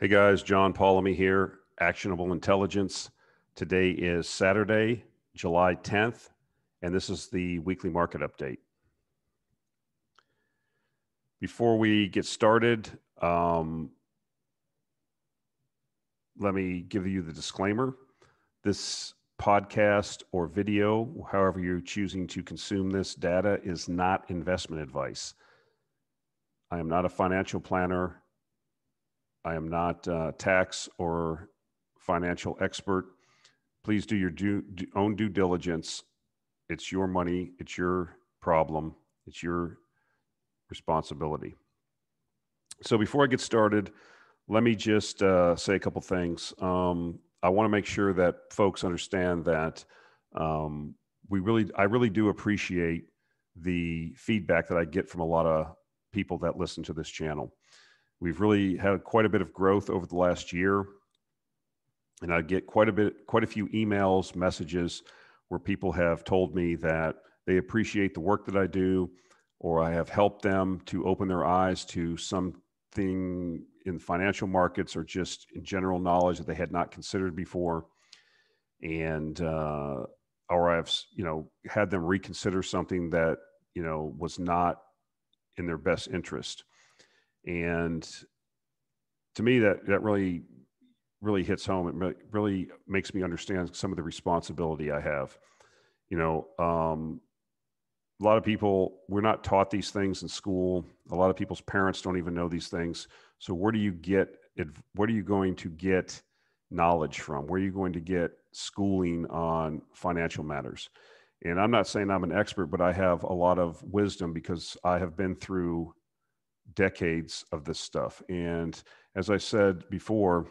Hey guys, John Polomny here, Actionable Intelligence. Today is Saturday, July 10th, and this is the weekly market update. Before we get started, um, let me give you the disclaimer. This podcast or video, however you're choosing to consume this data, is not investment advice. I am not a financial planner. I am not a tax or financial expert. Please do your due, own due diligence. It's your money, it's your problem, it's your responsibility. So before I get started, let me just uh, say a couple things. Um, I want to make sure that folks understand that um, we really, I really do appreciate the feedback that I get from a lot of people that listen to this channel. We've really had quite a bit of growth over the last year, and I get quite a bit, quite a few emails, messages where people have told me that they appreciate the work that I do, or I have helped them to open their eyes to something in financial markets or just in general knowledge that they had not considered before. And uh, or i've you know had them reconsider something that you know was not in their best interest and to me that that really really hits home. It really makes me understand some of the responsibility i have. You know um, a lot of people we're not taught these things in school. A lot of people's parents don't even know these things. So where do you get it where are you going to get knowledge from? Where are you going to get schooling on financial matters? And i'm not saying i'm an expert but i have a lot of wisdom because i have been through decades of this stuff and as i said before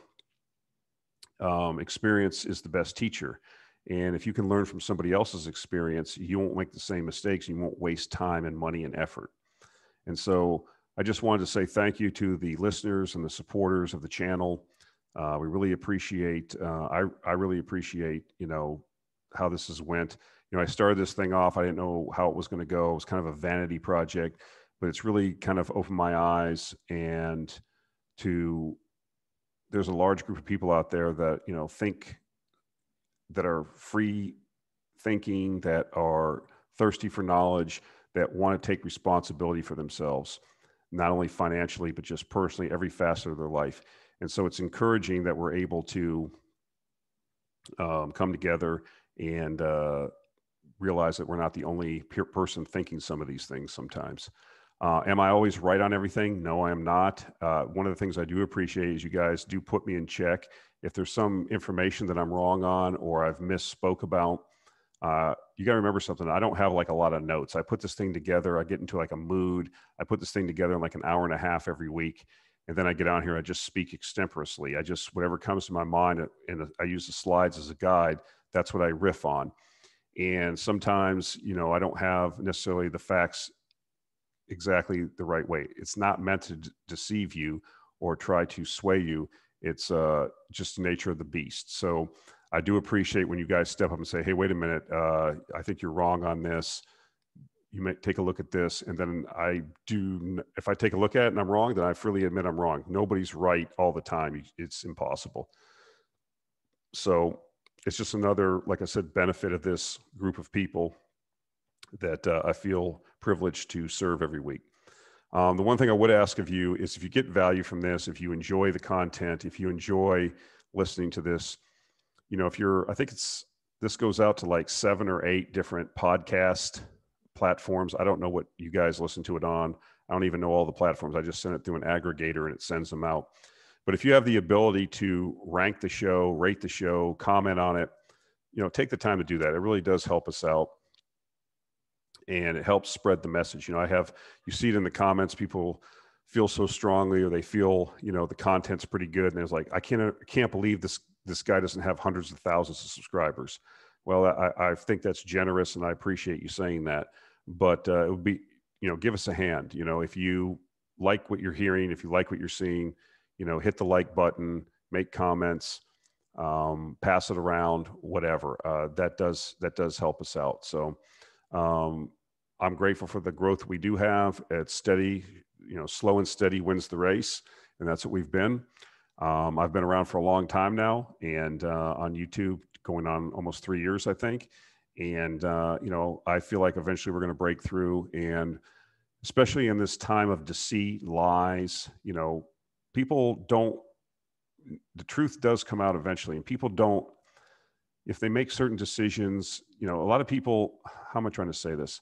um, experience is the best teacher and if you can learn from somebody else's experience, you won't make the same mistakes. You won't waste time and money and effort. And so I just wanted to say thank you to the listeners and the supporters of the channel. Uh, we really appreciate, uh, I, I really appreciate, you know, how this has went. You know, I started this thing off. I didn't know how it was going to go. It was kind of a vanity project, but it's really kind of opened my eyes and to, there's a large group of people out there that, you know, think that are free thinking, that are thirsty for knowledge, that want to take responsibility for themselves, not only financially, but just personally, every facet of their life. And so it's encouraging that we're able to um, come together and uh, realize that we're not the only person thinking some of these things sometimes. Uh, am I always right on everything? No, I am not. Uh, one of the things I do appreciate is you guys do put me in check if there's some information that I'm wrong on or I've misspoke about, uh, you got to remember something. I don't have like a lot of notes. I put this thing together. I get into like a mood. I put this thing together in like an hour and a half every week. And then I get on here. I just speak extemporaneously. I just, whatever comes to my mind, uh, and I use the slides as a guide. That's what I riff on. And sometimes, you know, I don't have necessarily the facts exactly the right way. It's not meant to d- deceive you or try to sway you it's uh, just the nature of the beast. So I do appreciate when you guys step up and say, "Hey, wait a minute, uh, I think you're wrong on this." You may take a look at this, and then I do. If I take a look at it and I'm wrong, then I freely admit I'm wrong. Nobody's right all the time. It's impossible. So it's just another, like I said, benefit of this group of people that uh, I feel privileged to serve every week. Um, the one thing I would ask of you is if you get value from this, if you enjoy the content, if you enjoy listening to this, you know, if you're, I think it's, this goes out to like seven or eight different podcast platforms. I don't know what you guys listen to it on. I don't even know all the platforms. I just send it through an aggregator and it sends them out. But if you have the ability to rank the show, rate the show, comment on it, you know, take the time to do that. It really does help us out and it helps spread the message. You know, I have you see it in the comments. People feel so strongly, or they feel you know the content's pretty good, and it's like I can't I can't believe this this guy doesn't have hundreds of thousands of subscribers. Well, I, I think that's generous, and I appreciate you saying that. But uh, it would be you know give us a hand. You know, if you like what you're hearing, if you like what you're seeing, you know, hit the like button, make comments um, pass it around, whatever. Uh, that does that does help us out. So um, I'm grateful for the growth we do have. It's steady, you know, slow and steady wins the race, and that's what we've been. Um, I've been around for a long time now and uh, on YouTube going on almost three years, I think. And, uh, you know, I feel like eventually we're going to break through. And especially in this time of deceit, lies, you know, people don't, the truth does come out eventually. And people don't, if they make certain decisions, you know, a lot of people, how am I trying to say this?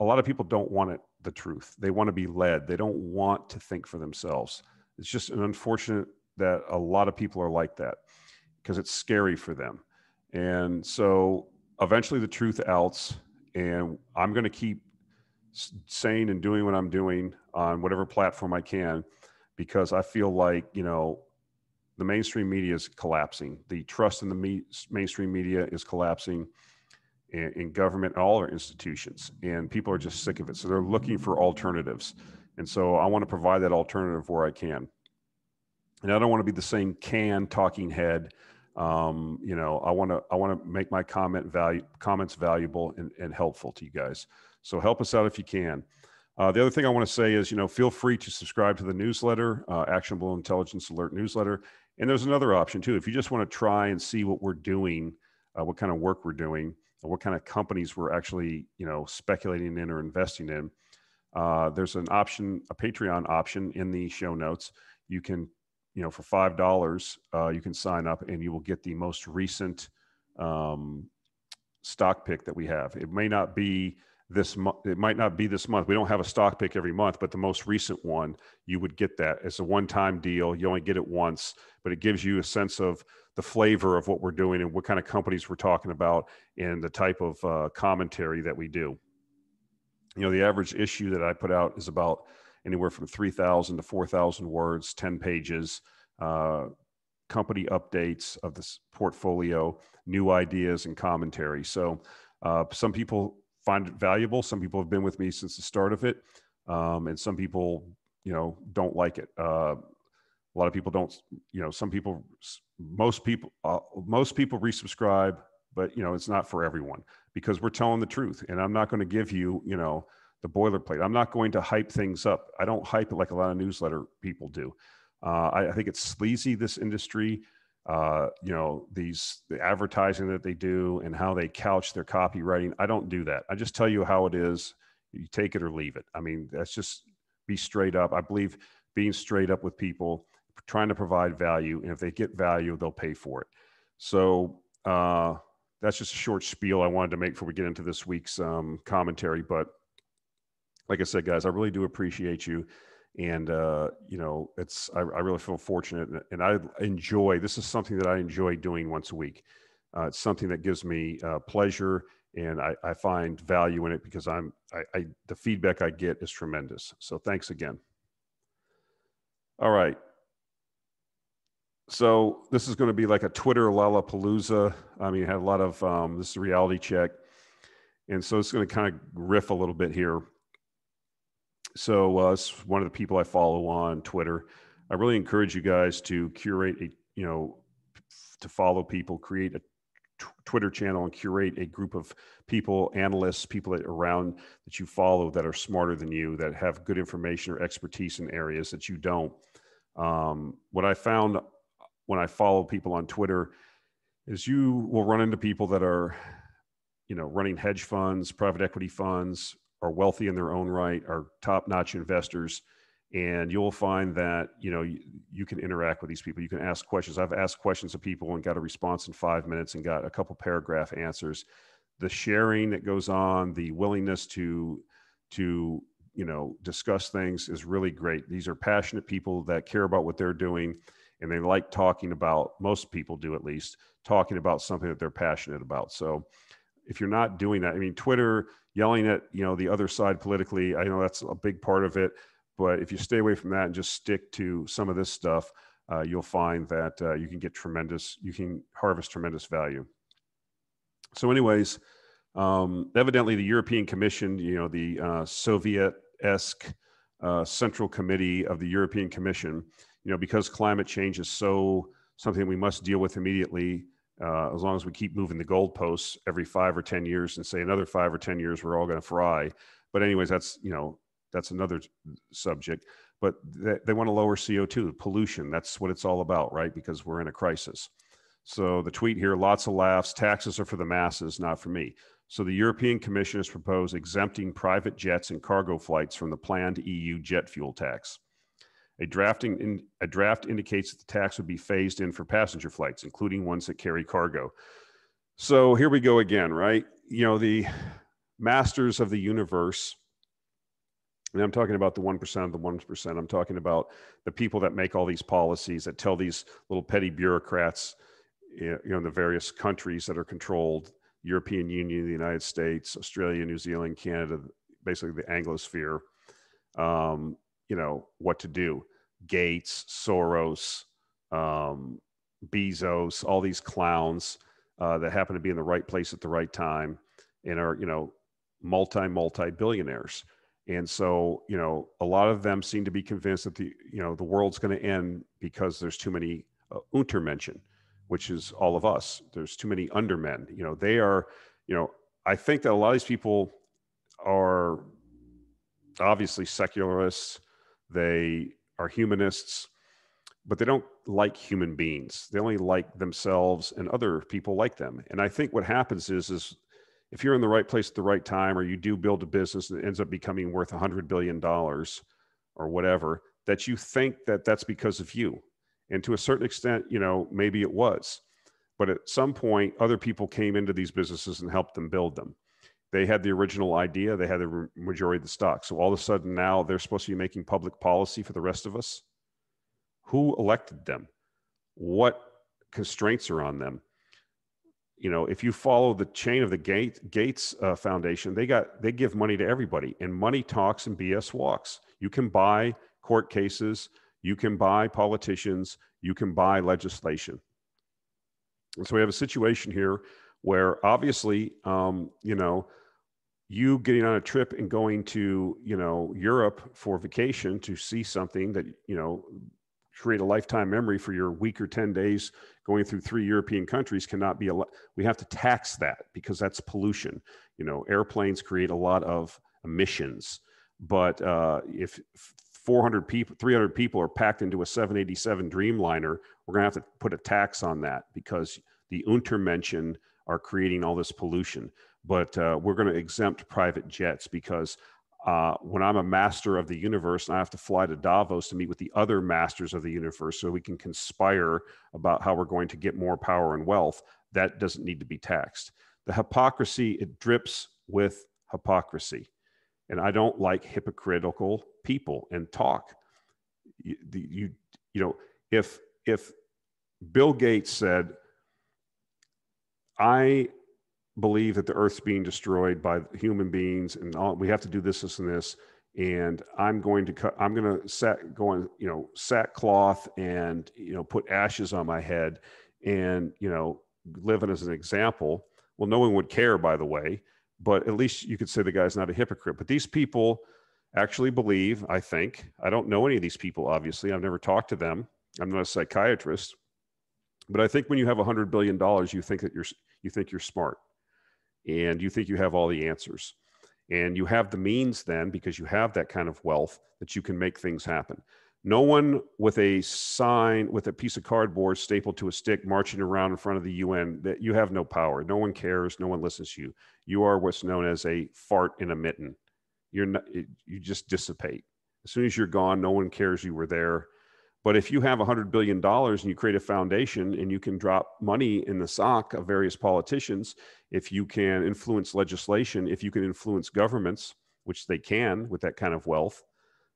A lot of people don't want it, the truth. They want to be led. They don't want to think for themselves. It's just an unfortunate that a lot of people are like that because it's scary for them. And so eventually the truth outs, and I'm going to keep saying and doing what I'm doing on whatever platform I can because I feel like, you know, the mainstream media is collapsing. The trust in the me- mainstream media is collapsing in, in government and all our institutions. And people are just sick of it. So they're looking for alternatives. And so I want to provide that alternative where I can and I don't want to be the same can talking head. Um, you know, I want to I want to make my comment value comments valuable and, and helpful to you guys. So help us out if you can. Uh, the other thing I want to say is, you know, feel free to subscribe to the newsletter, uh, Actionable Intelligence Alert newsletter. And there's another option too. If you just want to try and see what we're doing, uh, what kind of work we're doing, what kind of companies we're actually, you know, speculating in or investing in, uh, there's an option, a Patreon option in the show notes. You can you know, for five dollars, uh, you can sign up and you will get the most recent um, stock pick that we have. It may not be this month. It might not be this month. We don't have a stock pick every month, but the most recent one, you would get that. It's a one-time deal. You only get it once, but it gives you a sense of the flavor of what we're doing and what kind of companies we're talking about and the type of uh, commentary that we do. You know, the average issue that I put out is about anywhere from 3,000 to 4,000 words, 10 pages, uh, company updates of this portfolio, new ideas, and commentary. So uh, some people find it valuable. Some people have been with me since the start of it, um, and some people, you know, don't like it. Uh, a lot of people don't. You know, some people, most people, uh, most people resubscribe, but you know, it's not for everyone because we're telling the truth. And I'm not going to give you, you know, the boilerplate. I'm not going to hype things up. I don't hype it like a lot of newsletter people do. Uh, I, I, think it's sleazy. This industry, uh, you know, these the advertising that they do and how they couch their copywriting. I don't do that. I just tell you how it is. You take it or leave it. I mean, that's just be straight up. I believe being straight up with people, trying to provide value, and if they get value, they'll pay for it. So uh, that's just a short spiel I wanted to make before we get into this week's um, commentary. But like I said, guys, I really do appreciate you. And, uh, you know, it's, I, I, really feel fortunate and I enjoy, this is something that I enjoy doing once a week. Uh, it's something that gives me uh, pleasure and I, I, find value in it because I'm, I, I, the feedback I get is tremendous. So thanks again. All right. So this is going to be like a Twitter Lollapalooza. I mean, I had a lot of, um, this is reality check. And so it's going to kind of riff a little bit here so uh, it's one of the people I follow on Twitter. I really encourage you guys to curate a, you know, to follow people, create a Twitter channel and curate a group of people, analysts, people that around that you follow that are smarter than you, that have good information or expertise in areas that you don't. Um, what I found when I follow people on Twitter is you will run into people that are, you know, running hedge funds, private equity funds, are wealthy in their own right, are top-notch investors, and you'll find that you know you, you, can interact with these people. You can ask questions. I've asked questions of people and got a response in five minutes and got a couple paragraph answers. The sharing that goes on, the willingness to to you know discuss things is really great. These are passionate people that care about what they're doing, and they like talking about. Most people do at least talking about something that they're passionate about. So if you're not doing that, I mean, Twitter yelling at you know the other side politically, I know that's a big part of it. But if you stay away from that and just stick to some of this stuff, uh, you'll find that uh, you can get tremendous, you can harvest tremendous value. So, anyways, um, evidently the European Commission, you know, the uh, Soviet-esque uh, Central Committee of the European Commission, you know, because climate change is so something we must deal with immediately uh, as long as we keep moving the goalposts every five or ten years and say another five or ten years we're all going to fry but anyways that's you know that's another subject but they, they want to lower CO2, pollution. That's what it's all about, right? Because we're in a crisis. So the tweet here lots of laughs. Taxes are for the masses, not for me. So the European Commission has proposed exempting private jets and cargo flights from the planned EU jet fuel tax. A, drafting in, a draft indicates that the tax would be phased in for passenger flights, including ones that carry cargo. So here we go again, right? You know, the masters of the universe, and I'm talking about the 1% of the 1%, I'm talking about the people that make all these policies, that tell these little petty bureaucrats, you know, in the various countries that are controlled European Union, the United States, Australia, New Zealand, Canada, basically the Anglosphere, um, you know, what to do. Gates, Soros, um, Bezos, all these clowns uh, that happen to be in the right place at the right time and are, you know, multi, multi billionaires. And so, you know, a lot of them seem to be convinced that the, you know, the world's going to end because there's too many uh, Untermenschen which is all of us. There's too many undermen. You know, they are, you know, I think that a lot of these people are obviously secularists. They are humanists, but they don't like human beings. They only like themselves and other people like them. And I think what happens is, is if you're in the right place at the right time, or you do build a business that ends up becoming worth a hundred billion dollars or whatever, that you think that that's because of you and to a certain extent, you know, maybe it was. But at some point, other people came into these businesses and helped them build them. They had the original idea, they had the majority of the stock. So all of a sudden now they're supposed to be making public policy for the rest of us. Who elected them? What constraints are on them? You know, if you follow the chain of the Gate, Gates uh, Foundation, they got they give money to everybody, and money talks and BS walks. You can buy court cases you can buy politicians, you can buy legislation. And so we have a situation here where obviously, um, you know, you getting on a trip and going to, you know, Europe for vacation to see something that, you know, create a lifetime memory for your week or 10 days going through three European countries cannot be a lot. we have to tax that because that's pollution. You know, airplanes create a lot of emissions. But uh, if 400 people, 300 people are packed into a 787 Dreamliner, we're going to have to put a tax on that because the Untermenschen are creating all this pollution. But uh, we're going to exempt private jets because uh, when I'm a master of the universe and I have to fly to Davos to meet with the other masters of the universe so we can conspire about how we're going to get more power and wealth, that doesn't need to be taxed. The hypocrisy, it drips with hypocrisy. And I don't like hypocritical people and talk. You, you, you know, if if Bill Gates said, "I believe that the Earth's being destroyed by human beings, and all, we have to do this, this, and this," and I'm going to cut, I'm going to set going, you know, sackcloth and you know put ashes on my head, and you know, living as an example. Well, no one would care, by the way, but at least you could say the guy's not a hypocrite. But these people actually believe, I think, I don't know any of these people, obviously. I've never talked to them. I'm not a psychiatrist. But I think when you have $100 billion, you think that you're, you think you're smart and you think you have all the answers. And you have the means then, because you have that kind of wealth, that you can make things happen. No one with a sign, with a piece of cardboard stapled to a stick, marching around in front of the UN, that you have no power. No one cares. No one listens to you. You are what's known as a fart in a mitten you're not, you just dissipate. As soon as you're gone, no one cares you were there. But if you have $100 billion and you create a foundation and you can drop money in the sock of various politicians, if you can influence legislation, if you can influence governments, which they can with that kind of wealth,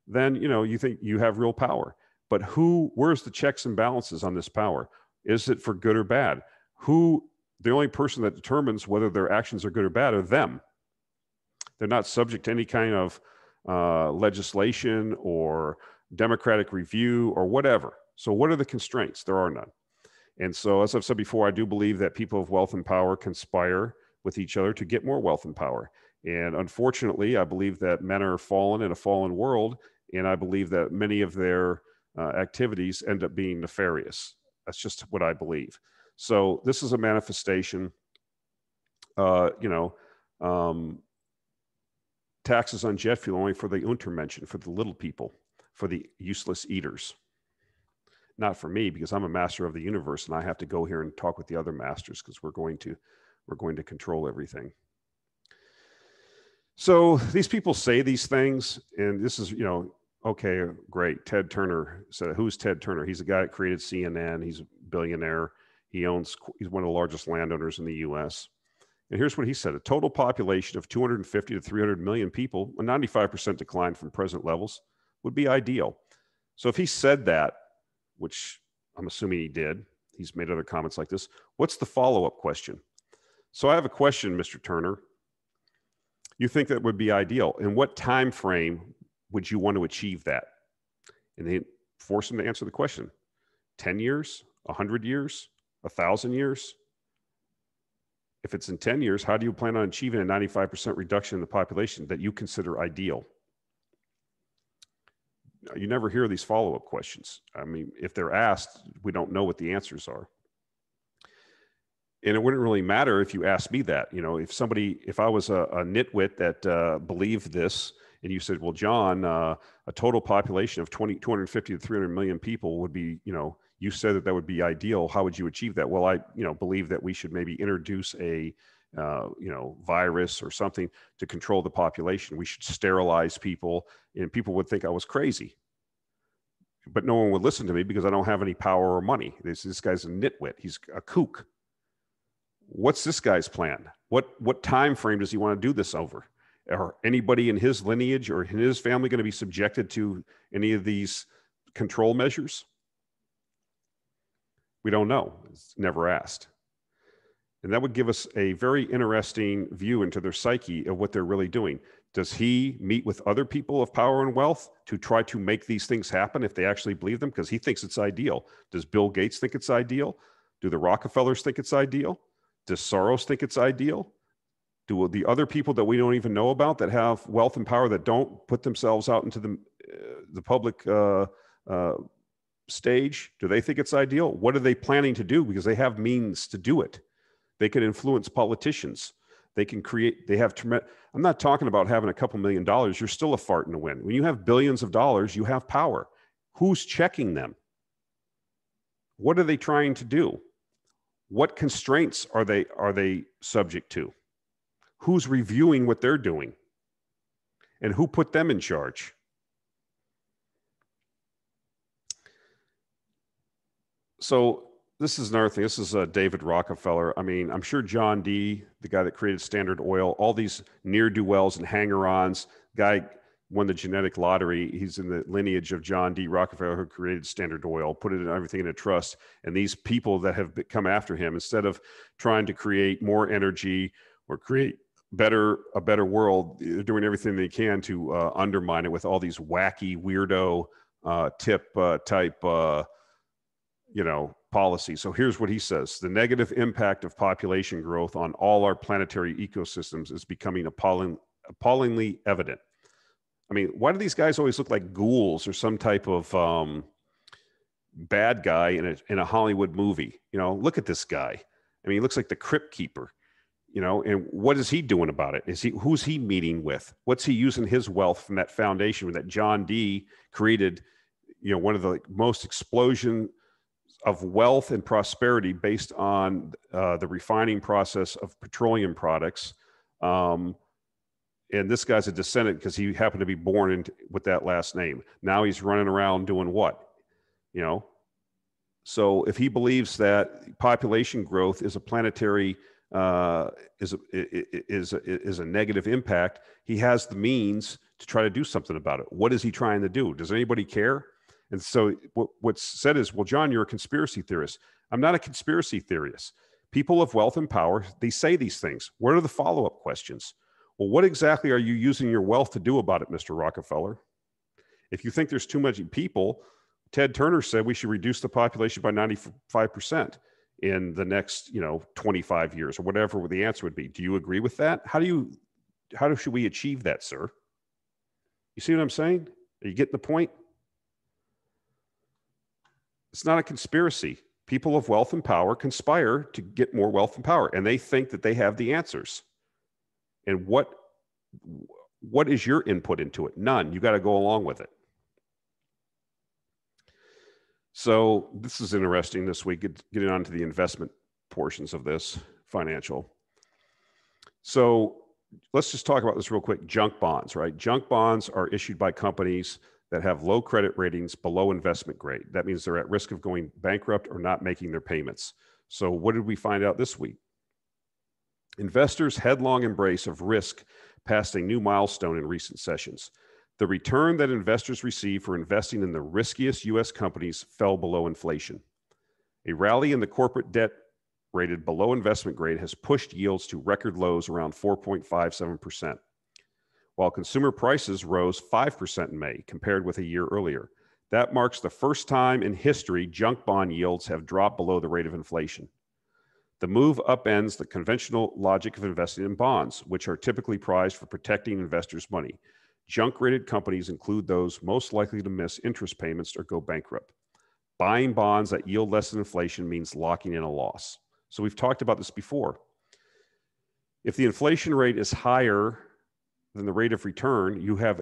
then you know you think you have real power. But who, where's the checks and balances on this power? Is it for good or bad? Who, the only person that determines whether their actions are good or bad are them. They're not subject to any kind of uh, legislation or democratic review or whatever. So, what are the constraints? There are none. And so, as I've said before, I do believe that people of wealth and power conspire with each other to get more wealth and power. And unfortunately, I believe that men are fallen in a fallen world. And I believe that many of their uh, activities end up being nefarious. That's just what I believe. So, this is a manifestation, uh, you know, um, taxes on jet fuel only for the Untermenschen, for the little people. For the useless eaters. Not for me, because I'm a master of the universe and I have to go here and talk with the other masters because we're going to we're going to control everything. So these people say these things, and this is, you know, okay, great. Ted Turner said, who's Ted Turner? He's the guy that created CNN. He's a billionaire. He owns, he's one of the largest landowners in the US. And here's what he said a total population of 250 to 300 million people, a 95% decline from present levels, would be ideal. So if he said that, which I'm assuming he did, he's made other comments like this. What's the follow up question? So I have a question, Mr. Turner. You think that would be ideal? In what time frame would you want to achieve that? And they force him to answer the question 10 years, 100 years, 1,000 years? If it's in 10 years, how do you plan on achieving a 95% reduction in the population that you consider ideal? You never hear these follow up questions. I mean, if they're asked, we don't know what the answers are. And it wouldn't really matter if you asked me that. You know, if somebody, if I was a, a nitwit that uh, believed this, and you said, well, John, uh, a total population of 20, 250 to 300 million people would be, you know, you said that that would be ideal. How would you achieve that? Well, I, you know, believe that we should maybe introduce a, uh, you know, virus or something to control the population. We should sterilize people, and people would think I was crazy. But no one would listen to me because I don't have any power or money. This, this guy's a nitwit. He's a kook. What's this guy's plan? What what time frame does he want to do this over? Are anybody in his lineage or in his family going to be subjected to any of these control measures? We don't know. It's never asked. And that would give us a very interesting view into their psyche of what they're really doing. Does he meet with other people of power and wealth to try to make these things happen if they actually believe them? Because he thinks it's ideal. Does Bill Gates think it's ideal? Do the Rockefellers think it's ideal? Does Soros think it's ideal? Do the other people that we don't even know about that have wealth and power that don't put themselves out into the, uh, the public uh, uh, stage, do they think it's ideal? What are they planning to do? Because they have means to do it. They can influence politicians. They can create, they have tremendous. I'm not talking about having a couple million dollars. You're still a fart in the wind. When you have billions of dollars, you have power. Who's checking them? What are they trying to do? What constraints are they are they subject to? Who's reviewing what they're doing? And who put them in charge? So this is another thing. This is uh, David Rockefeller. I mean, I'm sure John D, the guy that created Standard Oil, all these near do wells and hanger-ons, guy won the genetic lottery. He's in the lineage of John D. Rockefeller, who created Standard Oil, put it in everything in a trust. And these people that have come after him, instead of trying to create more energy or create better a better world, they're doing everything they can to uh, undermine it with all these wacky weirdo uh, tip uh, type uh, you know, policy. So here's what he says the negative impact of population growth on all our planetary ecosystems is becoming appalling, appallingly evident. I mean, why do these guys always look like ghouls or some type of um, bad guy in a, in a Hollywood movie? You know, look at this guy. I mean, he looks like the crypt keeper, you know, and what is he doing about it? Is he, who's he meeting with? What's he using his wealth from that foundation that John D created, you know, one of the most explosion of wealth and prosperity based on uh, the refining process of petroleum products. Um, and this guy's a descendant because he happened to be born in, with that last name. Now he's running around doing what? You know? So if he believes that population growth is a planetary uh, is a, is a, is a negative impact, he has the means to try to do something about it. What is he trying to do? Does anybody care? And so what, what's said is, well, John, you're a conspiracy theorist. I'm not a conspiracy theorist. People of wealth and power, they say these things. What are the follow up questions? Well, what exactly are you using your wealth to do about it, Mr. Rockefeller? If you think there's too many people, Ted Turner said we should reduce the population by 95% in the next, you know, 25 years or whatever the answer would be. Do you agree with that? How do you how should we achieve that, sir? You see what I'm saying? Are you getting the point? It's not a conspiracy. People of wealth and power conspire to get more wealth and power, and they think that they have the answers. And what what is your input into it? None. You got to go along with it. So this is interesting this week, getting on to the investment portions of this financial. So let's just talk about this real quick. Junk bonds, right? Junk bonds are issued by companies that have low credit ratings below investment grade. That means they're at risk of going bankrupt or not making their payments. So what did we find out this week? Investors' headlong embrace of risk passed a new milestone in recent sessions. The return that investors receive for investing in the riskiest US companies fell below inflation. A rally in the corporate debt rated below investment grade has pushed yields to record lows around 4.57%, while consumer prices rose 5% in May compared with a year earlier. That marks the first time in history junk bond yields have dropped below the rate of inflation. The move upends the conventional logic of investing in bonds, which are typically prized for protecting investors' money. Junk rated companies include those most likely to miss interest payments or go bankrupt. Buying bonds that yield less than inflation means locking in a loss. So we've talked about this before. If the inflation rate is higher than the rate of return, you have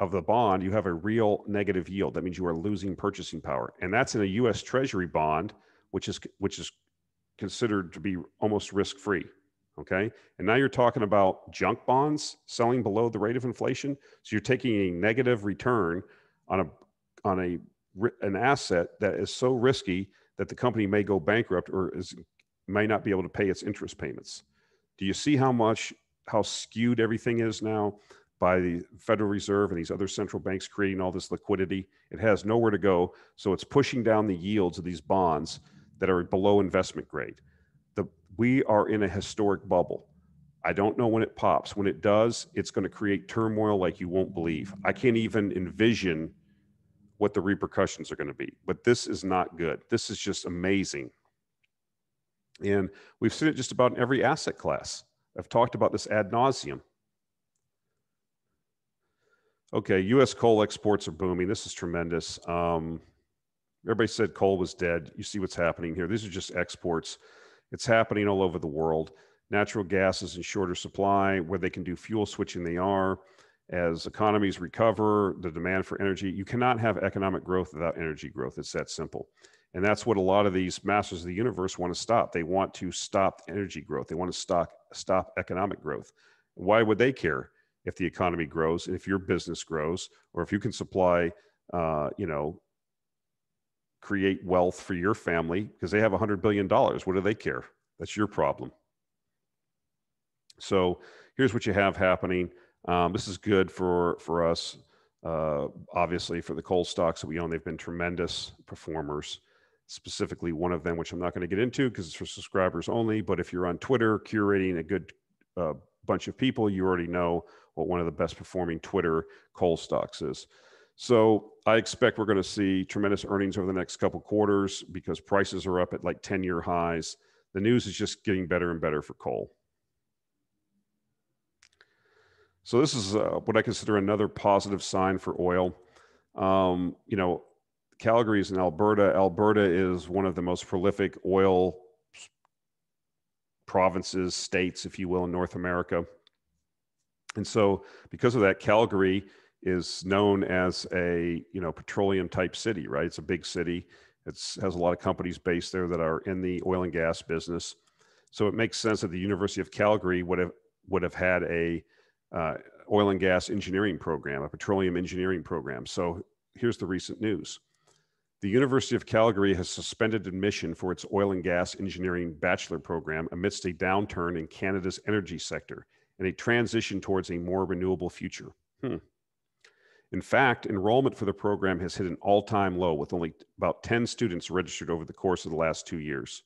of the bond, you have a real negative yield. That means you are losing purchasing power. And that's in a US Treasury bond, which is which is considered to be almost risk-free. Okay. And now you're talking about junk bonds selling below the rate of inflation. So you're taking a negative return on a on a an asset that is so risky that the company may go bankrupt or is may not be able to pay its interest payments. Do you see how much how skewed everything is now by the Federal Reserve and these other central banks creating all this liquidity? It has nowhere to go, so it's pushing down the yields of these bonds that are below investment grade. The we are in a historic bubble. I don't know when it pops. When it does, it's going to create turmoil like you won't believe. I can't even envision what the repercussions are going to be. But this is not good. This is just amazing and we've seen it just about in every asset class. I've talked about this ad nauseum. Okay, U.S. coal exports are booming. This is tremendous. Um, everybody said coal was dead. You see what's happening here. These are just exports. It's happening all over the world. Natural gas is in shorter supply. Where they can do fuel switching, they are. As economies recover, the demand for energy, you cannot have economic growth without energy growth. It's that simple. And that's what a lot of these masters of the universe want to stop. They want to stop energy growth. They want to stop, stop economic growth. Why would they care if the economy grows and if your business grows or if you can supply, uh, you know, create wealth for your family because they have $100 billion? What do they care? That's your problem. So here's what you have happening. Um, this is good for, for us. Uh, obviously, for the coal stocks that we own, they've been tremendous performers specifically one of them, which I'm not going to get into because it's for subscribers only. But if you're on Twitter curating a good uh, bunch of people, you already know what one of the best performing Twitter coal stocks is. So I expect we're going to see tremendous earnings over the next couple quarters because prices are up at like 10 year highs. The news is just getting better and better for coal. So this is uh, what I consider another positive sign for oil. Um, you know, Calgary is in Alberta. Alberta is one of the most prolific oil provinces, states, if you will, in North America. And so, because of that, Calgary is known as a you know petroleum type city, right? It's a big city. It has a lot of companies based there that are in the oil and gas business. So it makes sense that the University of Calgary would have would have had a uh, oil and gas engineering program, a petroleum engineering program. So here's the recent news. The University of Calgary has suspended admission for its oil and gas engineering bachelor program amidst a downturn in Canada's energy sector and a transition towards a more renewable future. Hmm. In fact, enrollment for the program has hit an all time low with only about 10 students registered over the course of the last two years.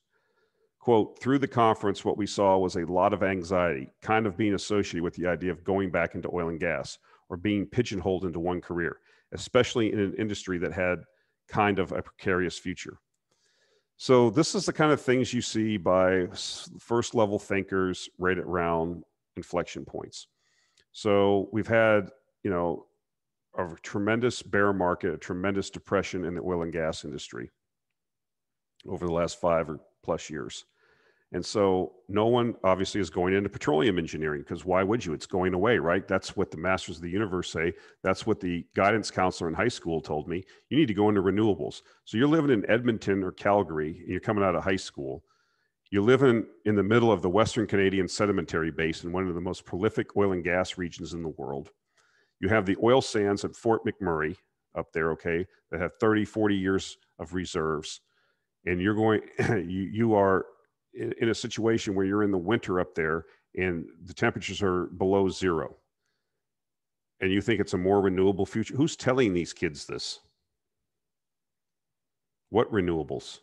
Quote, through the conference, what we saw was a lot of anxiety, kind of being associated with the idea of going back into oil and gas or being pigeonholed into one career, especially in an industry that had kind of a precarious future. So this is the kind of things you see by first level thinkers right around inflection points. So we've had, you know, a tremendous bear market, a tremendous depression in the oil and gas industry over the last five or plus years. And so no one obviously is going into petroleum engineering because why would you? It's going away, right? That's what the masters of the universe say. That's what the guidance counselor in high school told me. You need to go into renewables. So you're living in Edmonton or Calgary and you're coming out of high school. You're living in the middle of the Western Canadian Sedimentary Basin, one of the most prolific oil and gas regions in the world. You have the oil sands at Fort McMurray up there, okay, that have 30, 40 years of reserves. And you're going, you, you are in, in a situation where you're in the winter up there and the temperatures are below zero and you think it's a more renewable future who's telling these kids this? What renewables?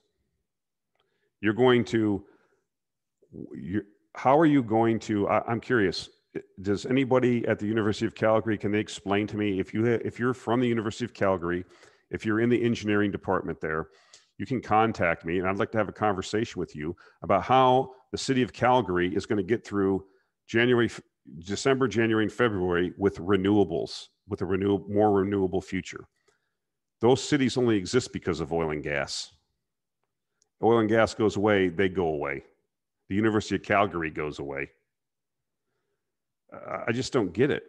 You're going to you're, how are you going to I, i'm curious does anybody at the university of calgary can they explain to me if you if you're from the university of calgary if you're in the engineering department there you can contact me and I'd like to have a conversation with you about how the city of Calgary is going to get through January, December, January, and February with renewables, with a renew, more renewable future. Those cities only exist because of oil and gas. Oil and gas goes away, they go away. The University of Calgary goes away. I just don't get it.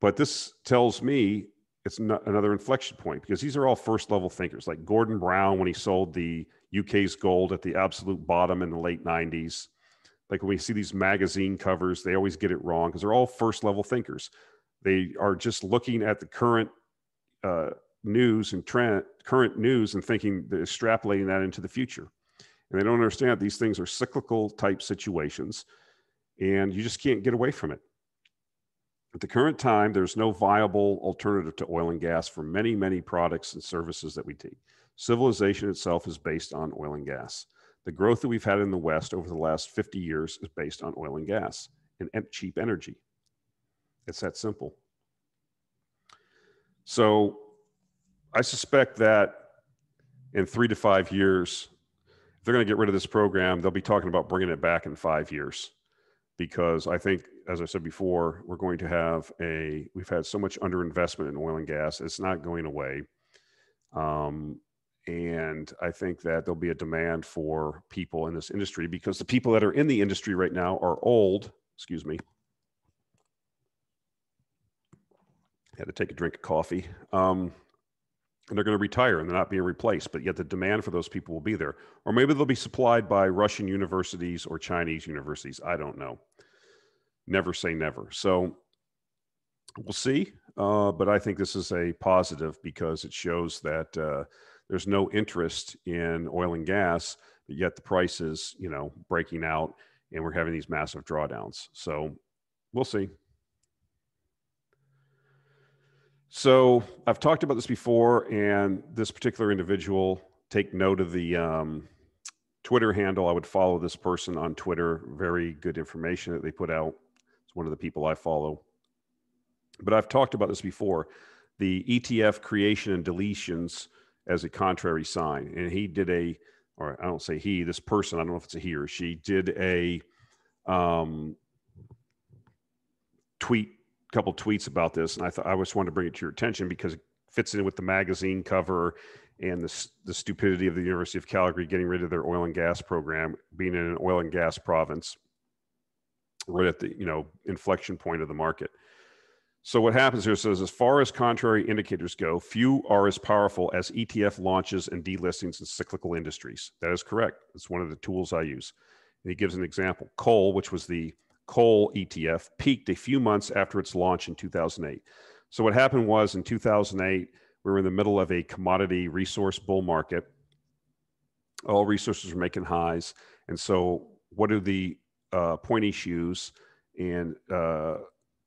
But this tells me it's another inflection point because these are all first level thinkers like Gordon Brown when he sold the UK's gold at the absolute bottom in the late 90s. Like when we see these magazine covers, they always get it wrong because they're all first level thinkers. They are just looking at the current uh, news and trend, current news and thinking, they're extrapolating that into the future. And they don't understand these things are cyclical type situations and you just can't get away from it. At the current time, there's no viable alternative to oil and gas for many, many products and services that we take. Civilization itself is based on oil and gas. The growth that we've had in the West over the last 50 years is based on oil and gas and cheap energy. It's that simple. So I suspect that in three to five years, if they're going to get rid of this program, they'll be talking about bringing it back in five years because I think, as I said before, we're going to have a, we've had so much underinvestment in oil and gas, it's not going away. Um, and I think that there'll be a demand for people in this industry because the people that are in the industry right now are old. Excuse me. I Had to take a drink of coffee. Um, and they're going to retire and they're not being replaced, but yet the demand for those people will be there. Or maybe they'll be supplied by Russian universities or Chinese universities. I don't know. Never say never. So we'll see. Uh, but I think this is a positive because it shows that uh, there's no interest in oil and gas, but yet the price is, you know, breaking out and we're having these massive drawdowns. So we'll see. So I've talked about this before, and this particular individual, take note of the um, Twitter handle. I would follow this person on Twitter. Very good information that they put out. It's one of the people I follow. But I've talked about this before the ETF creation and deletions as a contrary sign. And he did a, or I don't say he, this person, I don't know if it's a he or she, did a um, tweet couple tweets about this, and I thought I just wanted to bring it to your attention because it fits in with the magazine cover and the, the stupidity of the University of Calgary getting rid of their oil and gas program, being in an oil and gas province, right at the you know inflection point of the market. So what happens here says, as far as contrary indicators go, few are as powerful as ETF launches and delistings in cyclical industries. That is correct. It's one of the tools I use. And he gives an example. Coal, which was the coal ETF peaked a few months after its launch in 2008. So, what happened was in 2008, we were in the middle of a commodity resource bull market. All resources were making highs. And so, what do the uh, pointy shoes and uh,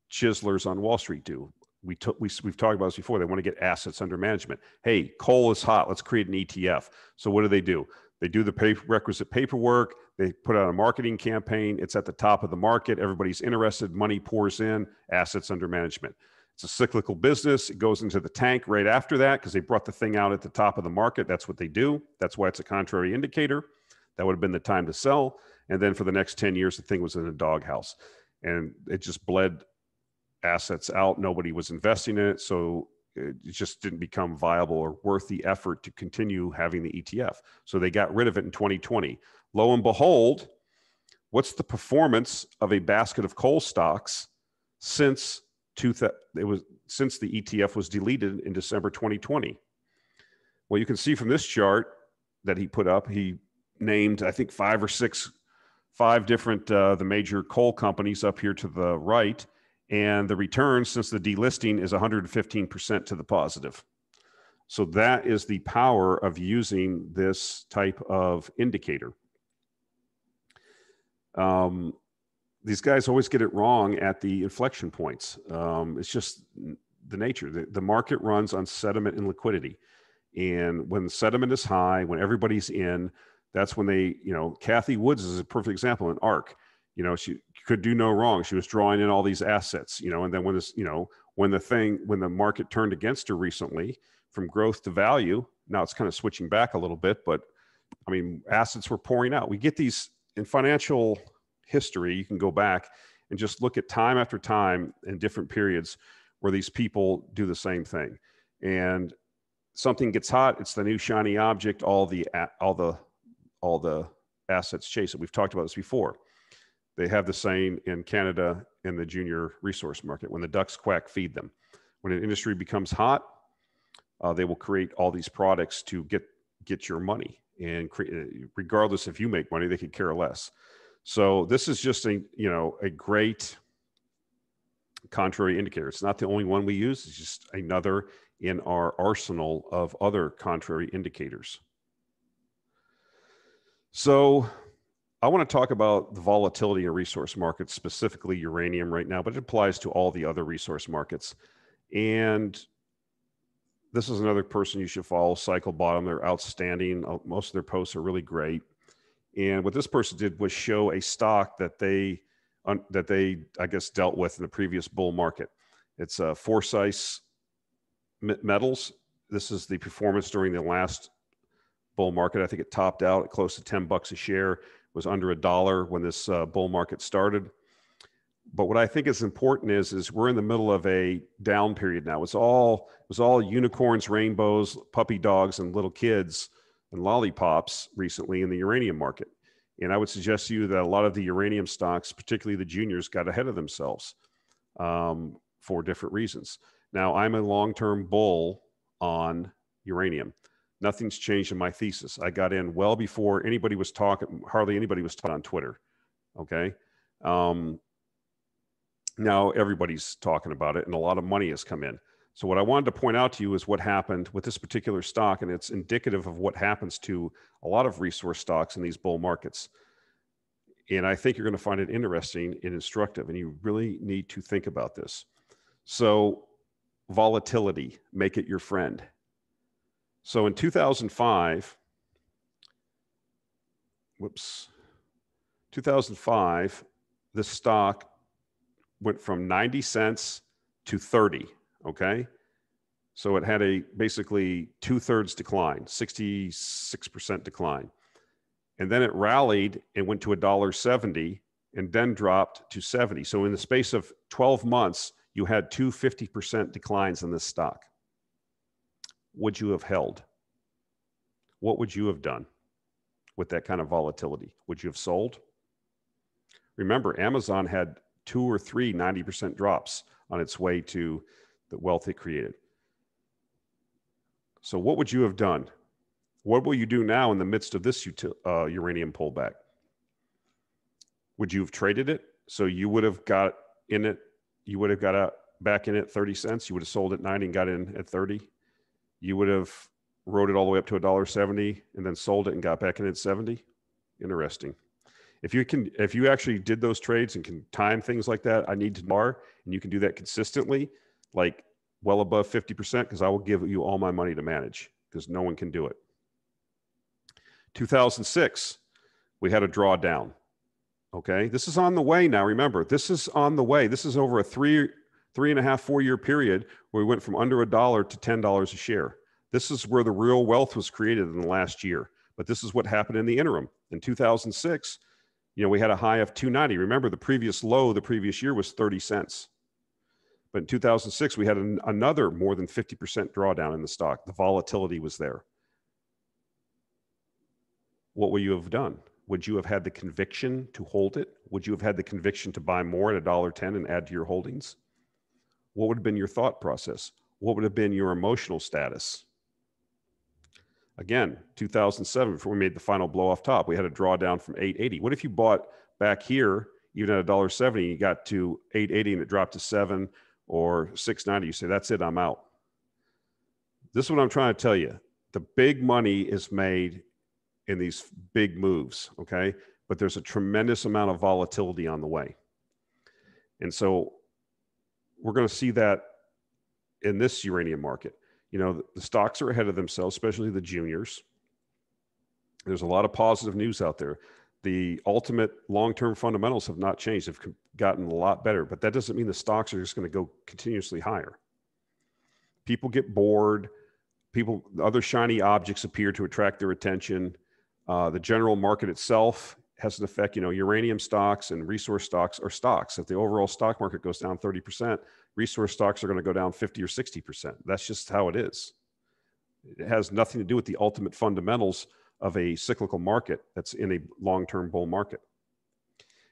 chiselers on Wall Street do? We took we, we've talked about this before. They want to get assets under management. Hey, coal is hot. Let's create an ETF. So, what do they do? They do the pay, requisite paperwork. They put out a marketing campaign. It's at the top of the market. Everybody's interested. Money pours in, assets under management. It's a cyclical business. It goes into the tank right after that because they brought the thing out at the top of the market. That's what they do. That's why it's a contrary indicator. That would have been the time to sell. And then for the next 10 years, the thing was in a doghouse and it just bled assets out. Nobody was investing in it. So it just didn't become viable or worth the effort to continue having the ETF. So they got rid of it in 2020. Lo and behold, what's the performance of a basket of coal stocks since two th- it was since the ETF was deleted in December 2020? Well, you can see from this chart that he put up, he named I think five or six, five different uh, the major coal companies up here to the right and the return since the delisting is 115% to the positive. So that is the power of using this type of indicator. Um, these guys always get it wrong at the inflection points. Um, it's just the nature. The, the market runs on sediment and liquidity. And when the sentiment is high, when everybody's in, that's when they, you know, Cathie Woods is a perfect example in ARK. you know she could do no wrong. She was drawing in all these assets you know and then when this you know when the thing when the market turned against her recently from growth to value now it's kind of switching back a little bit but i mean assets were pouring out. We get these in financial history you can go back and just look at time after time in different periods where these people do the same thing. And something gets hot it's the new shiny object all the all the all the assets chase it. We've talked about this before they have the saying in Canada in the junior resource market when the ducks quack, feed them. When an industry becomes hot, uh, they will create all these products to get get your money and create, uh, regardless if you make money, they could care less. So this is just a you know a great contrary indicator. It's not the only one we use. It's just another in our arsenal of other contrary indicators. So I want to talk about the volatility in resource markets, specifically uranium right now, but it applies to all the other resource markets. And this is another person you should follow, Cycle Bottom. They're outstanding. Uh, most of their posts are really great. And what this person did was show a stock that they that they I guess dealt with in the previous bull market. It's uh, Forsys Metals. This is the performance during the last bull market. I think it topped out at close to 10 bucks a share was under a dollar when this uh, bull market started. But what I think is important is is we're in the middle of a down period now. It's all it was all unicorns, rainbows, puppy dogs, and little kids and lollipops recently in the uranium market. And I would suggest to you that a lot of the uranium stocks, particularly the juniors, got ahead of themselves um, for different reasons. Now, I'm a long term bull on uranium nothing's changed in my thesis. I got in well before anybody was talking, hardly anybody was talking on Twitter. Okay. Um, now everybody's talking about it and a lot of money has come in. So, what I wanted to point out to you is what happened with this particular stock, and it's indicative of what happens to a lot of resource stocks in these bull markets. And I think you're going to find it interesting and instructive, and you really need to think about this. So, volatility, make it your friend. So in 2005, whoops, 2005, the stock went from 90 cents to 30. Okay. So it had a basically two thirds decline, 66% decline. And then it rallied and went to a dollar 70 and then dropped to 70. So in the space of 12 months, you had two 50% declines in this stock would you have held? What would you have done with that kind of volatility? Would you have sold? Remember, Amazon had two or three 90% drops on its way to the wealth it created. So, what would you have done? What will you do now in the midst of this uh, uranium pullback? Would you have traded it? So you would have got in it, you would have got out back in at 30 cents, you would have sold at 90 and got in at 30 you would have rode it all the way up to a dollar seventy and then sold it and got back in at 70 interesting. If you can if you actually did those trades and can time things like that i need to bar and you can do that consistently like well above 50% because i will give you all my money to manage because no one can do it. 2006 we had a drawdown okay? This is on the way now remember this is on the way. This is over a three three and a half, four year period where we went from under a dollar to $10 a share. This is where the real wealth was created in the last year. But this is what happened in the interim. In 2006, you know, we had a high of 290. Remember, the previous low the previous year was 30 cents. But in 2006, we had an, another more than 50% drawdown in the stock. The volatility was there. What would you have done? Would you have had the conviction to hold it? Would you have had the conviction to buy more at $1.10 and add to your holdings? What would have been your thought process? What would have been your emotional status? Again, 2007, before we made the final blow off top, we had a drawdown from 880. What if you bought back here, even at $1.70, you got to 880 and it dropped to seven or 690? You say, that's it, I'm out. This is what I'm trying to tell you. The big money is made in these big moves, okay? But there's a tremendous amount of volatility on the way. And so we're going to see that in this uranium market. You know, the stocks are ahead of themselves, especially the juniors. There's a lot of positive news out there. The ultimate long term fundamentals have not changed, they've gotten a lot better, but that doesn't mean the stocks are just going to go continuously higher. People get bored. People, other shiny objects appear to attract their attention. Uh, the general market itself has an effect. You know, uranium stocks and resource stocks are stocks. If the overall stock market goes down 30%, resource stocks are going to go down 50 or 60%. That's just how it is. It has nothing to do with the ultimate fundamentals of a cyclical market that's in a long-term bull market.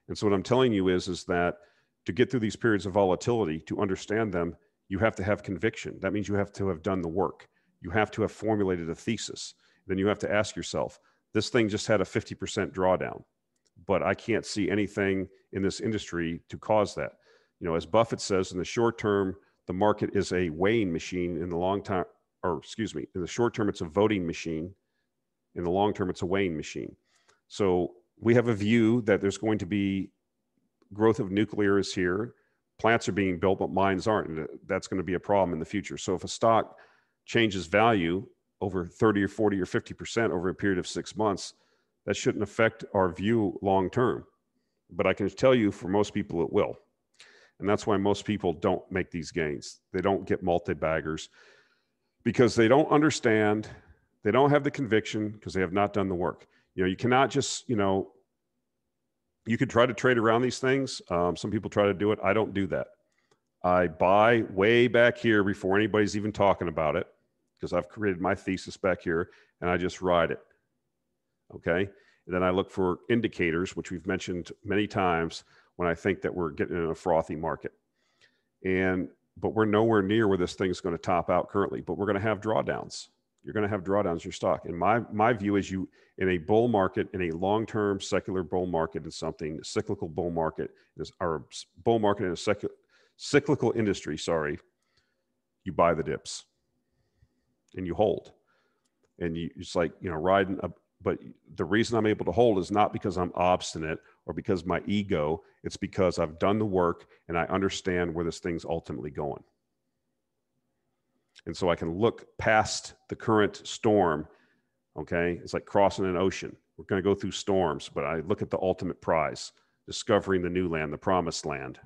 And so what I'm telling you is, is that to get through these periods of volatility, to understand them, you have to have conviction. That means you have to have done the work. You have to have formulated a thesis. Then you have to ask yourself, this thing just had a 50% drawdown, but I can't see anything in this industry to cause that. You know, as Buffett says, in the short term, the market is a weighing machine. In the long time, or excuse me, in the short term, it's a voting machine. In the long term, it's a weighing machine. So we have a view that there's going to be growth of nuclear is here. Plants are being built, but mines aren't. And that's going to be a problem in the future. So if a stock changes value over 30 or 40 or 50% over a period of six months, that shouldn't affect our view long term. But I can tell you for most people, it will. And that's why most people don't make these gains. They don't get multi baggers because they don't understand, they don't have the conviction because they have not done the work. You know, you cannot just, you know, you could try to trade around these things. Um, some people try to do it. I don't do that. I buy way back here before anybody's even talking about it because I've created my thesis back here and I just ride it. Okay. And then I look for indicators, which we've mentioned many times when I think that we're getting in a frothy market. And, but we're nowhere near where this thing's going to top out currently, but we're going to have drawdowns. You're going to have drawdowns your stock. And my, my view is you, in a bull market, in a long-term secular bull market in something, cyclical bull market, is, or bull market in a secular, cyclical industry, sorry, you buy the dips and you hold. And you, it's like, you know, riding a, but the reason I'm able to hold is not because I'm obstinate or because my ego. It's because I've done the work and I understand where this thing's ultimately going. And so I can look past the current storm. Okay. It's like crossing an ocean. We're going to go through storms, but I look at the ultimate prize, discovering the new land, the promised land.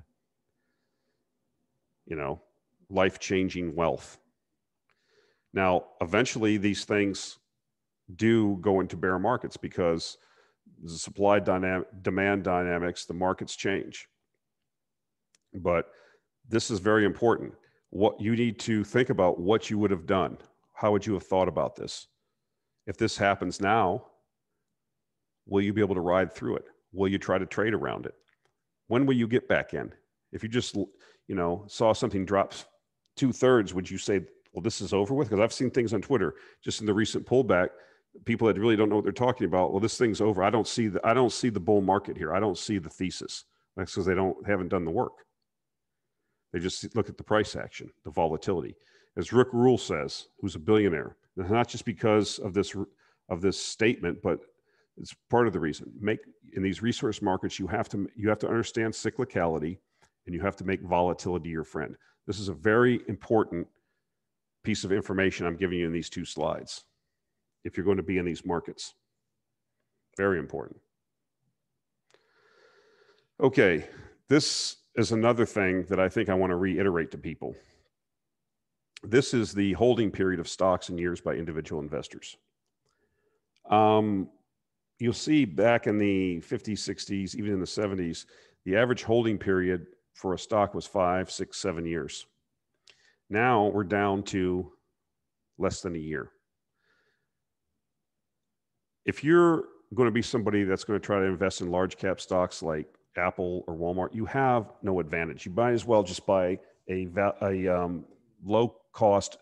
You know, life changing wealth. Now, eventually, these things do go into bear markets because the supply dynamic, demand dynamics, the markets change. But this is very important. What you need to think about what you would have done. How would you have thought about this? If this happens now, will you be able to ride through it? Will you try to trade around it? When will you get back in? If you just, you know, saw something drop two thirds, would you say well, this is over with? Because I've seen things on Twitter just in the recent pullback, people that really don't know what they're talking about. Well, this thing's over. I don't see the I don't see the bull market here. I don't see the thesis. That's because they don't haven't done the work. They just look at the price action, the volatility. As Rick Rule says, who's a billionaire, not just because of this of this statement, but it's part of the reason. Make in these resource markets, you have to you have to understand cyclicality, and you have to make volatility your friend. This is a very important piece of information I'm giving you in these two slides if you're going to be in these markets. Very important. Okay, this is another thing that I think I want to reiterate to people. This is the holding period of stocks and years by individual investors. Um, you'll see back in the 50s, 60s, even in the 70s, the average holding period for a stock was five, six, seven years. Now we're down to less than a year. If you're going to be somebody that's going to try to invest in large cap stocks like Apple or Walmart, you have no advantage. You might as well just buy a, a um, low cost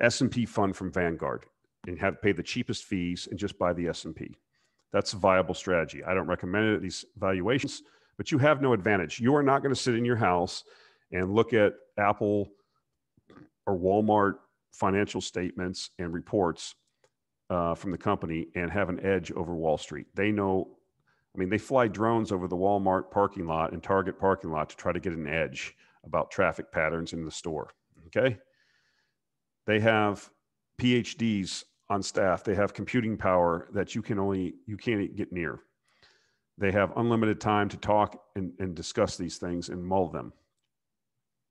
S&P fund from Vanguard and have pay the cheapest fees and just buy the S&P. That's a viable strategy. I don't recommend it at these valuations, but you have no advantage. You are not going to sit in your house and look at Apple or Walmart financial statements and reports uh, from the company and have an edge over Wall Street. They know, I mean, they fly drones over the Walmart parking lot and Target parking lot to try to get an edge about traffic patterns in the store. Okay. They have PhDs on staff. They have computing power that you can only, you can't get near. They have unlimited time to talk and, and discuss these things and mull them.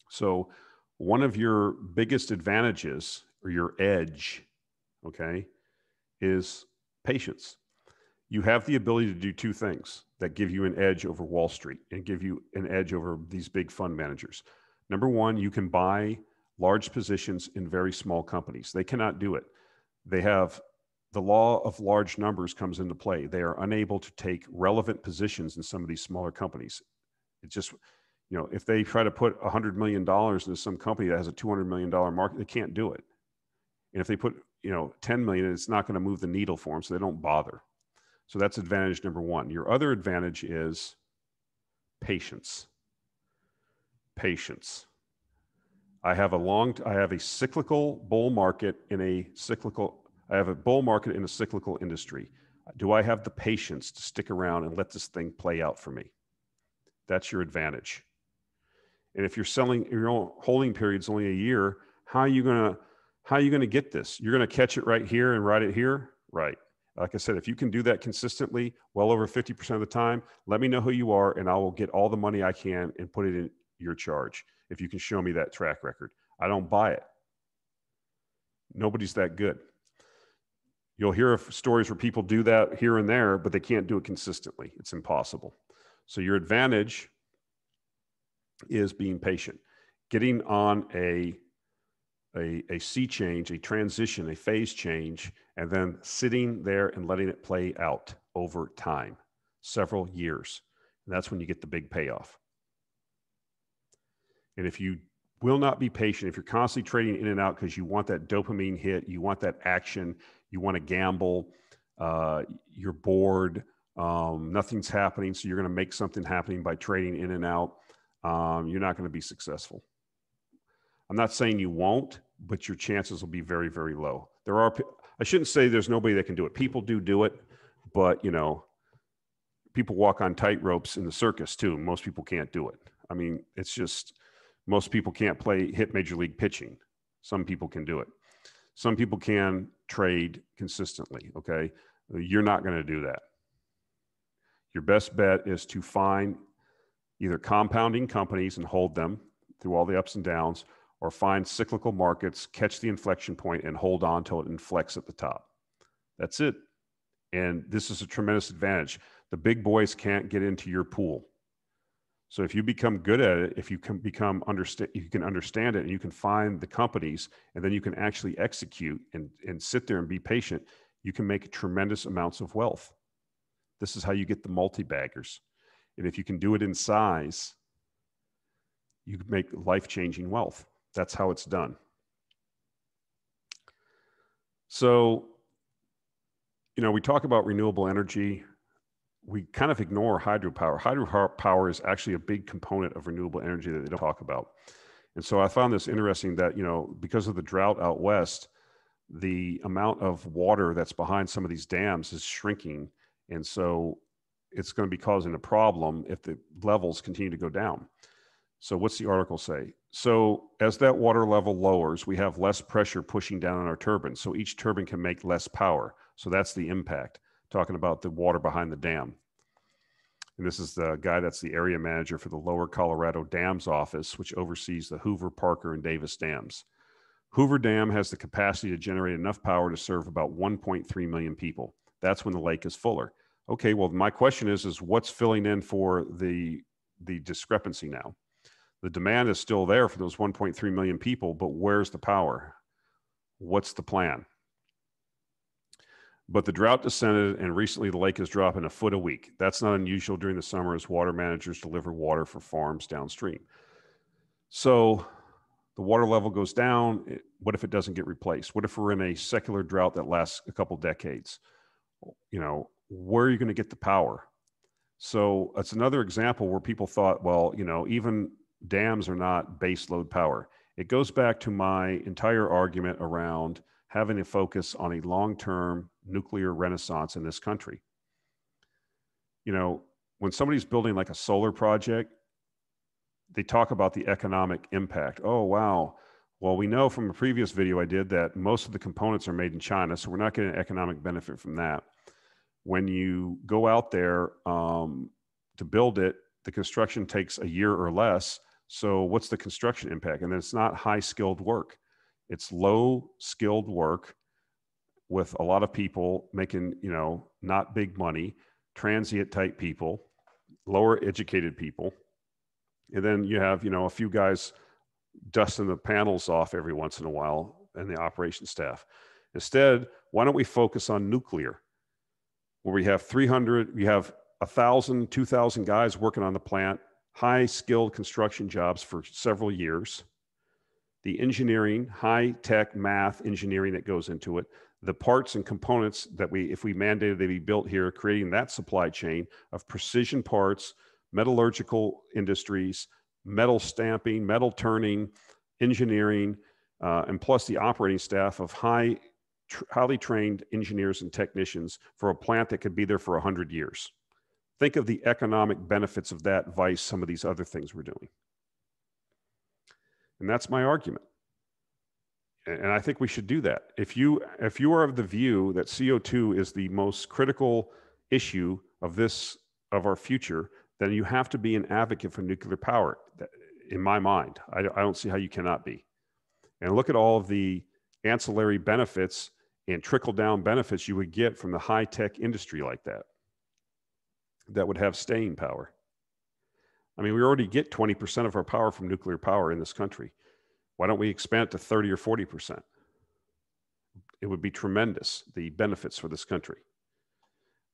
So, one of your biggest advantages or your edge, okay, is patience. You have the ability to do two things that give you an edge over Wall Street and give you an edge over these big fund managers. Number one, you can buy large positions in very small companies. They cannot do it. They have the law of large numbers comes into play. They are unable to take relevant positions in some of these smaller companies. It just, you know, if they try to put $100 million into some company that has a $200 million market, they can't do it. And if they put you know 10 million it's not going to move the needle for them so they don't bother. So that's advantage number one. Your other advantage is patience. Patience. I have a long i have a cyclical bull market in a cyclical i have a bull market in a cyclical industry. Do i have the patience to stick around and let this thing play out for me? That's your advantage and if you're selling your holding period's only a year how are you going to how are you going to get this? You're going to catch it right here and write it here? Right. Like I said, if you can do that consistently, well over 50% of the time, let me know who you are and I will get all the money I can and put it in your charge if you can show me that track record. I don't buy it. Nobody's that good. You'll hear of stories where people do that here and there, but they can't do it consistently. It's impossible. So, your advantage is being patient, getting on a a, a sea change, a transition, a phase change, and then sitting there and letting it play out over time, several years. And that's when you get the big payoff. And if you will not be patient, if you're constantly trading in and out because you want that dopamine hit, you want that action, you want to gamble, uh, you're bored, um, nothing's happening, so you're going to make something happening by trading in and out, um, you're not going to be successful. I'm not saying you won't, but your chances will be very, very low. There are, I shouldn't say there's nobody that can do it. People do do it, but you know, people walk on tight ropes in the circus too. Most people can't do it. I mean, it's just most people can't play hit major league pitching. Some people can do it. Some people can trade consistently. Okay. You're not going to do that. Your best bet is to find either compounding companies and hold them through all the ups and downs or find cyclical markets, catch the inflection point, and hold on till it inflects at the top. That's it. And this is a tremendous advantage. The big boys can't get into your pool. So if you become good at it, if you can become understand, you can understand it, and you can find the companies, and then you can actually execute and and sit there and be patient. You can make tremendous amounts of wealth. This is how you get the multi baggers, and if you can do it in size, you can make life changing wealth. That's how it's done. So, you know, we talk about renewable energy. We kind of ignore hydropower. Hydropower is actually a big component of renewable energy that they don't talk about. And so I found this interesting that, you know, because of the drought out west, the amount of water that's behind some of these dams is shrinking. And so it's going to be causing a problem if the levels continue to go down. So, what's the article say? So, as that water level lowers, we have less pressure pushing down on our turbine. So, each turbine can make less power. So, that's the impact, talking about the water behind the dam. And this is the guy that's the area manager for the Lower Colorado Dams Office, which oversees the Hoover, Parker, and Davis dams. Hoover Dam has the capacity to generate enough power to serve about 1.3 million people. That's when the lake is fuller. Okay, well, my question is, is what's filling in for the the discrepancy now? The demand is still there for those 1.3 million people, but where's the power? What's the plan? But the drought descended, and recently the lake is dropping a foot a week. That's not unusual during the summer as water managers deliver water for farms downstream. So the water level goes down. Eh, what if it doesn't get replaced? What if we're in a secular drought that lasts a couple decades? You know, where are you going to get the power? So it's another example where people thought, well, you know, even dams are not base load power. It goes back to my entire argument around having a focus on a long term nuclear renaissance in this country. You know, when somebody's building like a solar project, they talk about the economic impact. Oh, wow. Well, we know from a previous video I did that most of the components are made in China, so we're not getting an economic benefit from that. When you go out there um, to build it, the construction takes a year or less. So, what's the construction impact? And then it's not high skilled work, it's low skilled work with a lot of people making, you know, not big money, transient type people, lower educated people. And then you have, you know, a few guys dusting the panels off every once in a while and the operation staff. Instead, why don't we focus on nuclear, where we have 300, we have 1,000, 2,000 guys working on the plant, high skilled construction jobs for several years. The engineering, high tech math engineering that goes into it, the parts and components that we, if we mandated they be built here, creating that supply chain of precision parts, metallurgical industries, metal stamping, metal turning, engineering, uh, and plus the operating staff of high, tr- highly trained engineers and technicians for a plant that could be there for 100 years. Think of the economic benefits of that vice some of these other things we're doing. And that's my argument and I think we should do that. If you if you are of the view that CO2 is the most critical issue of this of our future, then you have to be an advocate for nuclear power. In my mind, I, I don't see how you cannot be. And look at all of the ancillary benefits and trickle down benefits you would get from the high tech industry like that. That would have staying power. I mean, we already get 20% of our power from nuclear power in this country. Why don't we expand it to 30 or 40%? It would be tremendous, the benefits for this country.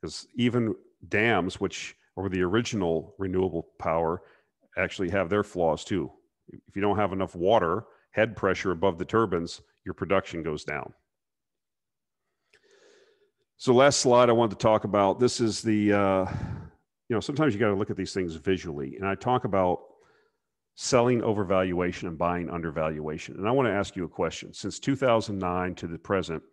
Because even dams, which are the original renewable power, actually have their flaws too. If you don't have enough water, head pressure above the turbines, your production goes down. So last slide I wanted to talk about, this is the, uh, you know, sometimes you got to look at these things visually. And I talk about selling overvaluation and buying undervaluation. And I want to ask you a question. Since 2009 to the present,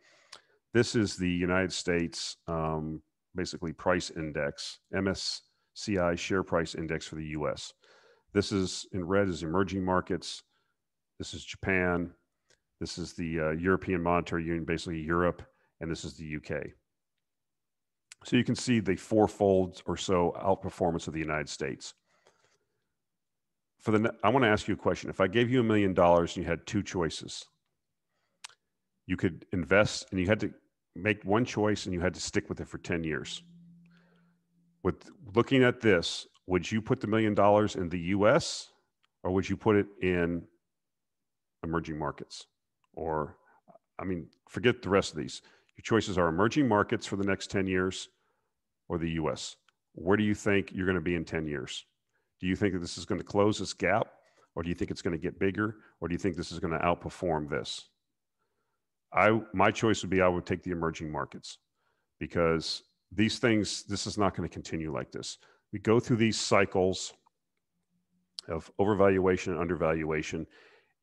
this is the United States um, basically price index, MSCI share price index for the US. This is in red is emerging markets. This is Japan. This is the uh, European Monetary Union, basically Europe, and this is the UK. So you can see the fourfold or so outperformance of the United States. For the i want to ask you a question. If i gave you a million dollars and you had two choices you could invest and you had to make one choice and you had to stick with it for 10 years. With looking at this would you put the million dollars in the us or would you put it in emerging markets? Or i mean forget the rest of these your choices are emerging markets for the next 10 years or the us where do you think you're going to be in 10 years do you think that this is going to close this gap? Or do you think it's going to get bigger? Or do you think this is going to outperform this? I my choice would be I would take the emerging markets because these things, this is not going to continue like this. We go through these cycles of overvaluation and undervaluation.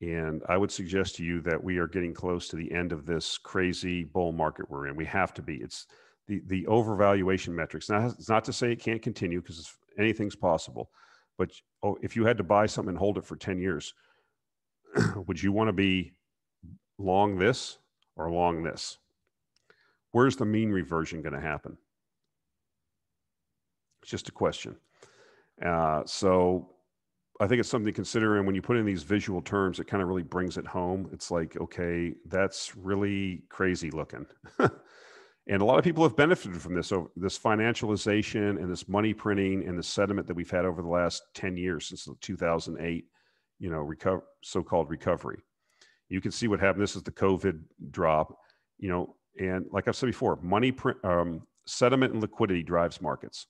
And I would suggest to you that we are getting close to the end of this crazy bull market we're in. We have to be. It's the, the overvaluation metrics. Now, it's not to say it can't continue because anything's possible, but oh, if you had to buy something and hold it for 10 years, would you want to be long this or long this? Where's the mean reversion going to happen? It's just a question. Uh, so I think it's something to consider. And when you put in these visual terms, it kind of really brings it home. It's like, okay, that's really crazy looking. And a lot of people have benefited from this, so this financialization and this money printing and the sediment that we've had over the last 10 years since 2008 you know, recover, so-called recovery. You can see what happened. This is the COVID drop, you know, and like I've said before, money print, um, sediment and liquidity drives markets,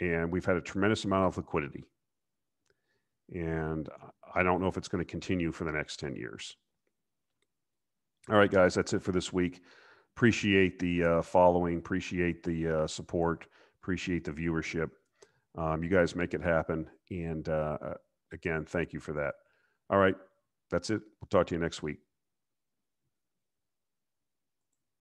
and we've had a tremendous amount of liquidity, and I don't know if it's going to continue for the next ten years. All right, guys, that's it for this week. Appreciate the uh, following, appreciate the uh, support, appreciate the viewership. Um, you guys make it happen, and uh, again, thank you for that. All right, that's it. We'll talk to you next week.